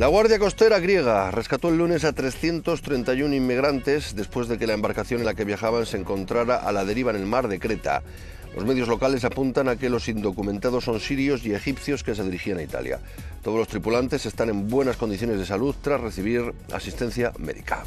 La Guardia Costera griega rescató el lunes a 331 inmigrantes después de que la embarcación en la que viajaban se encontrara a la deriva en el mar de Creta. Los medios locales apuntan a que los indocumentados son sirios y egipcios que se dirigían a Italia. Todos los tripulantes están en buenas condiciones de salud tras recibir asistencia médica.